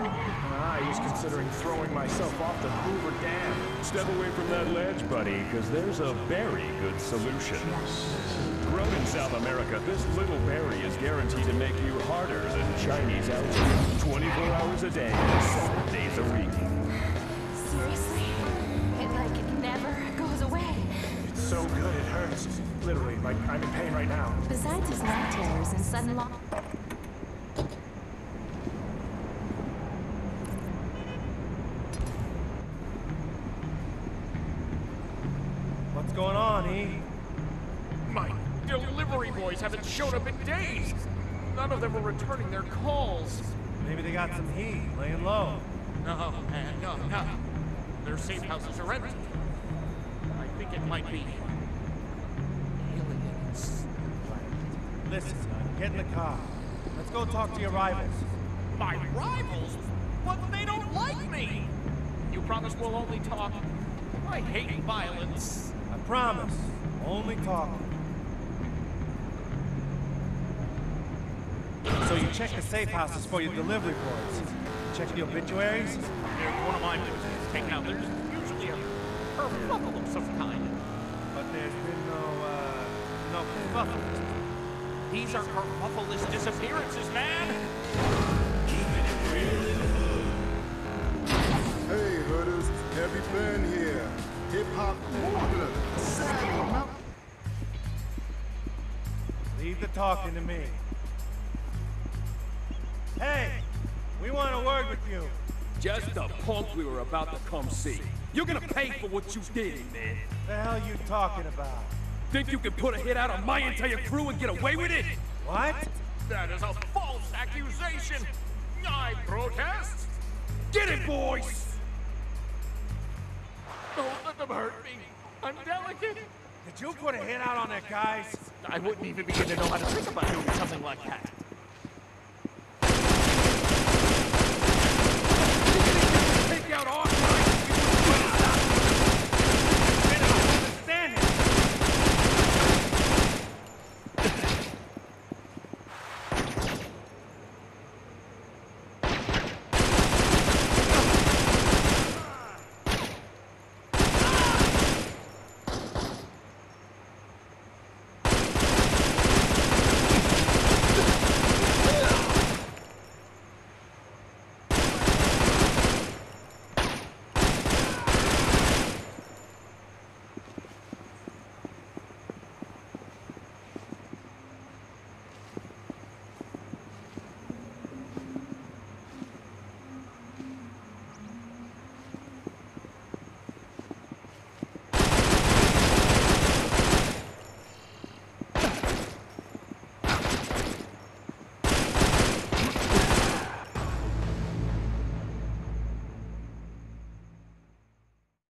Ah, considering throwing myself off the Hoover Dam. Step away from that ledge, buddy, because there's a very good solution. Grown in South America, this little berry is guaranteed to make you harder than Chinese algae. 24 hours a day, 7 days a week. Seriously? It like it never goes away. It's so good it hurts. Literally, like I'm in pain right now. Besides his night terrors and sudden loss. What's going on, E? My delivery boys haven't showed up in days. None of them are returning their calls. Maybe they got some heat, laying low. No, man, no, no. Their safe houses are empty. I think it might be aliens. Listen, get in the car. Let's go talk to your rivals. My rivals? But they don't like me. You promise we'll only talk? I hate violence. I promise. Only talking. So you check the safe houses for your delivery boys. Check the obituaries? There's one of my boys taken out. There's usually a kerfuffle of some kind. But there's been no, uh, no kerfuffle. These are kerfuffleless disappearances, man. Hey, hooders, Heavy Ben here. Hip hop Saddle Leave the talking to me. Hey, we want a word with you. Just the punk we were about to come see. You're gonna pay for what you did, man. The hell you talking about? Think you can put a hit out on my entire crew and get away with it? What? That is a false accusation. I protest. Get it, boys! Don't let them hurt me. I'm delicate. Did you put a hit out on that guys? I wouldn't even begin to know how to think about doing something like that.